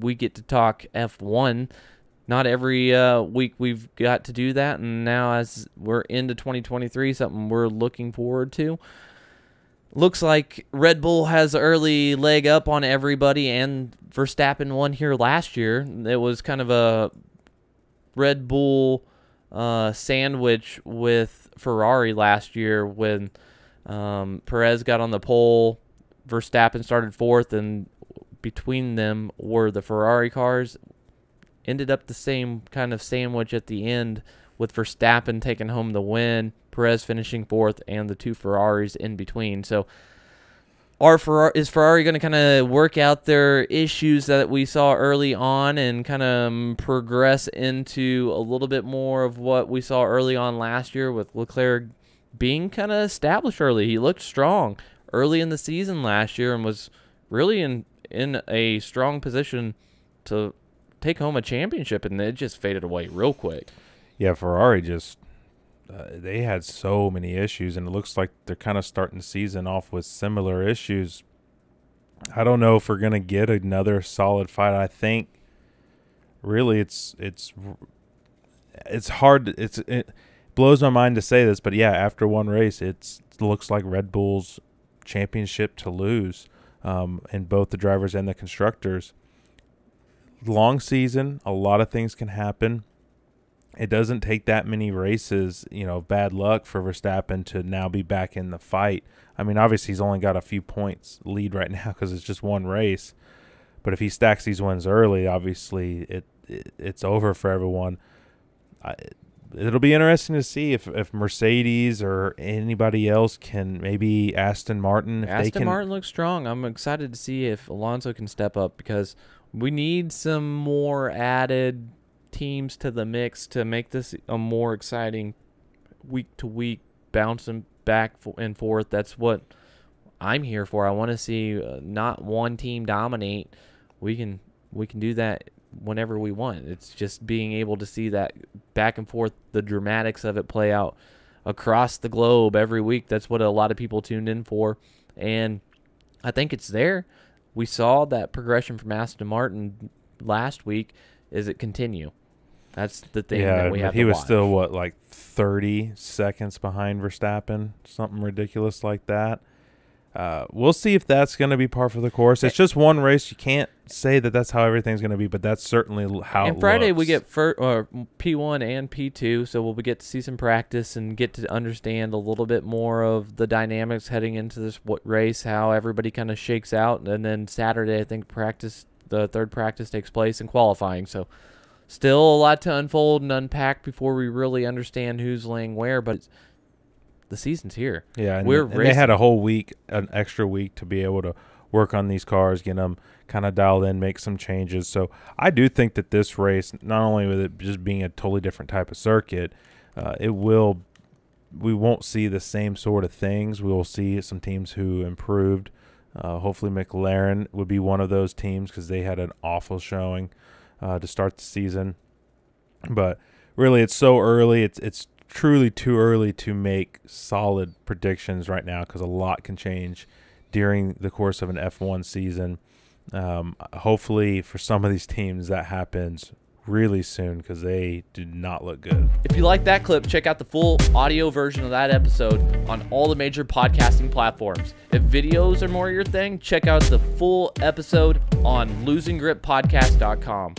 we get to talk F1. Not every uh, week we've got to do that, and now as we're into 2023, something we're looking forward to. Looks like Red Bull has early leg up on everybody, and Verstappen won here last year. It was kind of a Red Bull uh, sandwich with Ferrari last year when um, Perez got on the pole, Verstappen started fourth, and between them were the Ferrari cars. Ended up the same kind of sandwich at the end with Verstappen taking home the win, Perez finishing fourth, and the two Ferraris in between. So, are Ferrari, is Ferrari going to kind of work out their issues that we saw early on and kind of um, progress into a little bit more of what we saw early on last year with Leclerc being kind of established early? He looked strong early in the season last year and was really in in a strong position to take home a championship, and it just faded away real quick. Yeah, Ferrari just uh, they had so many issues, and it looks like they're kind of starting the season off with similar issues. I don't know if we're gonna get another solid fight. I think really it's it's it's hard. It's it blows my mind to say this, but yeah, after one race, it's it looks like Red Bull's championship to lose um, in both the drivers and the constructors. Long season, a lot of things can happen. It doesn't take that many races, you know, bad luck for Verstappen to now be back in the fight. I mean, obviously he's only got a few points lead right now because it's just one race. But if he stacks these wins early, obviously it, it it's over for everyone. I, it'll be interesting to see if, if Mercedes or anybody else can maybe Aston Martin. If Aston they can, Martin looks strong. I'm excited to see if Alonso can step up because we need some more added teams to the mix to make this a more exciting week to week bouncing back and forth. That's what I'm here for. I want to see uh, not one team dominate. We can we can do that whenever we want. It's just being able to see that back and forth, the dramatics of it play out across the globe every week. That's what a lot of people tuned in for. And I think it's there. We saw that progression from Aston Martin last week. Is it continue? That's the thing yeah, that we have he was watch. still what like 30 seconds behind Verstappen, something ridiculous like that. Uh, we'll see if that's going to be par for the course. It's just one race. You can't say that that's how everything's going to be, but that's certainly how. And Friday we get fir- or P1 and P2, so we'll get to see some practice and get to understand a little bit more of the dynamics heading into this race, how everybody kind of shakes out, and then Saturday I think practice, the third practice takes place in qualifying. So still a lot to unfold and unpack before we really understand who's laying where, but the season's here. Yeah, and, We're and they had a whole week, an extra week to be able to work on these cars, get them kind of dialed in, make some changes. So I do think that this race, not only with it just being a totally different type of circuit, uh, it will. We won't see the same sort of things. We will see some teams who improved. Uh, hopefully, McLaren would be one of those teams because they had an awful showing uh, to start the season. But really, it's so early. It's it's truly too early to make solid predictions right now because a lot can change during the course of an F1 season. Um, hopefully, for some of these teams, that happens really soon because they do not look good. If you like that clip, check out the full audio version of that episode on all the major podcasting platforms. If videos are more your thing, check out the full episode on losinggrippodcast.com.